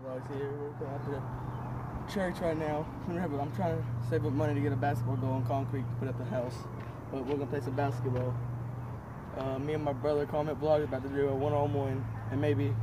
vlogs here. We're going to the church right now. Remember, I'm trying to save up money to get a basketball goal in concrete to put at the house. But we're gonna play some basketball. Uh, me and my brother, Comet Vlog, is about to do a one-on-one, and maybe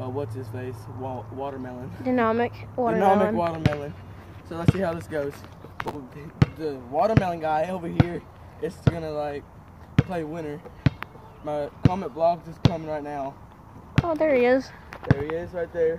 uh, what's his face, Wa- watermelon. Dynamic Dynamic watermelon. watermelon. So let's see how this goes. The watermelon guy over here is gonna like play winner. My comet vlog is coming right now. oh, there he is. There he is, right there.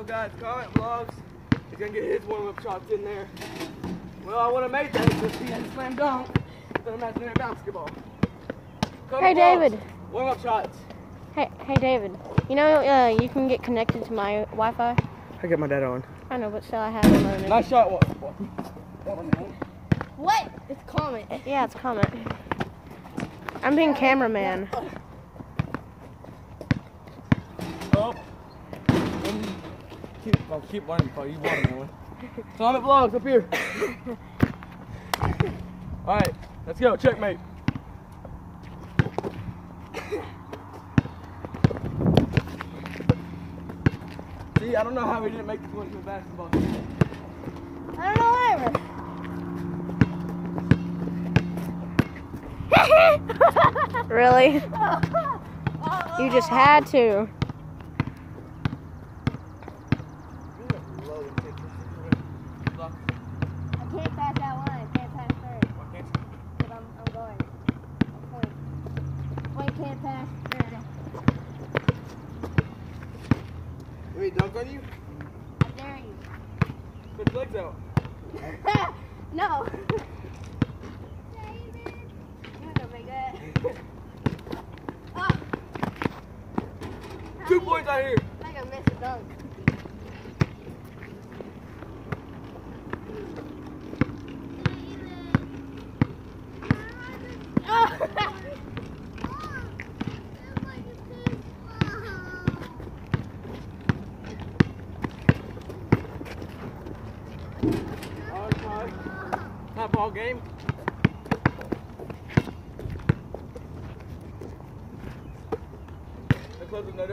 Well, guys, comet vlogs. He's gonna get his warm-up shots in there. Well, I would have made that if he had slam dunk. Then imaginary basketball. Hey, David. Warm-up shots. Hey, hey, David. You know uh, you can get connected to my Wi-Fi. I got my dad on. I know, but still I have it loaded. Nice shot. What? what? What? It's comet. Yeah, it's comet. I'm being cameraman. Oh. Um, keep, oh, keep learning, Paul. You watermelon. Comet vlogs up here. All right, let's go. Checkmate. See, I don't know how we didn't make this one to a basketball game. I don't know either. Really? You just had to. I can't pass that line. I can't pass third. But I'm, I'm going. I'm point. Point can't pass third. Wait, dunk on you? I dare you. Put your legs out. no. You're not gonna make that. Oh, Two points out here. I gonna miss a dunk. Oh. All right, Hot ball game. The close with no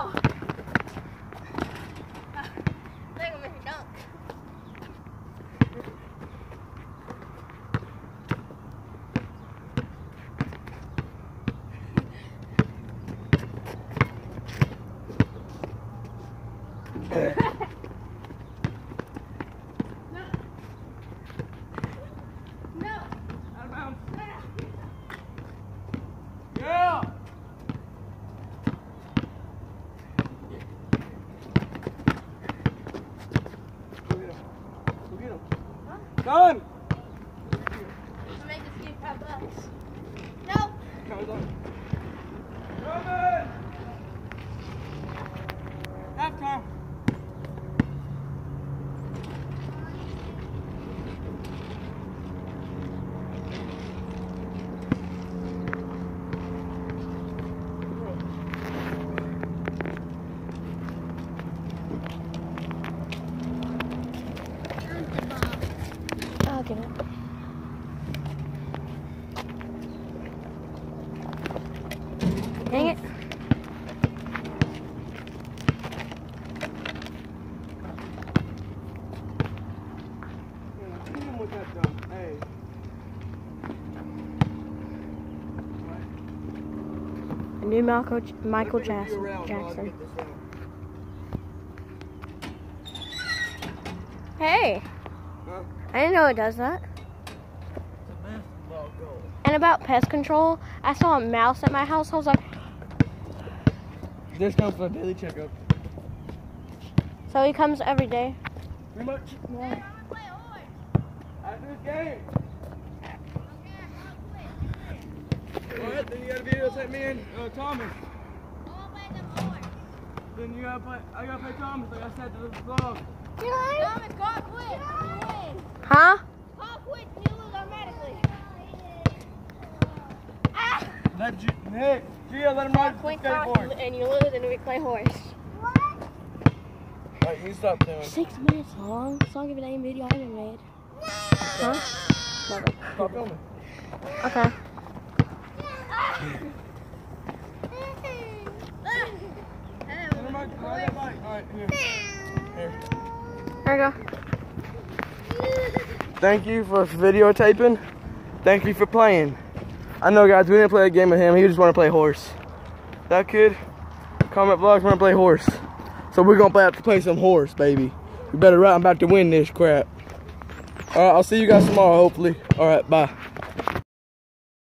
No. They're gonna make a dunk. No. Out of bounds. Yeah. Go get him. Go get him. Done. Make us get five bucks. No. Comes on. Roman. Halftime. Uh, Michael Michael the Jackson. Jackson. get this down. Hey, Huh? I didn't know it does that. It's a basketball goal. And about pest control, I saw a mouse at my house. I was like, This comes for a daily checkup. so he comes every day. Pretty much. Yeah. After this game. Alright, then you gotta videotape me and uh, Thomas. Then you gotta play, I gotta play Thomas like I said to the vlog. Thomas, call quit. Huh? Call quit. You lose automatically. Ah! Let G- Nick, Gia, let him ride the skateboard. and you lose, and we play horse. What? Alright, you stop doing. Six minutes long. It's longer than any video I ever made. Huh? Stop filming. Okay. Let him ride, ride Here. Here. We go. Thank you for videotaping. Thank you for playing. I know, guys, we didn't play a game with him. He just want to play horse. That kid, comet vlogs, want to play horse. So we're going to have to play some horse, baby. We better right. I'm about to win this crap. All right, I'll see you guys tomorrow, hopefully. All right, bye.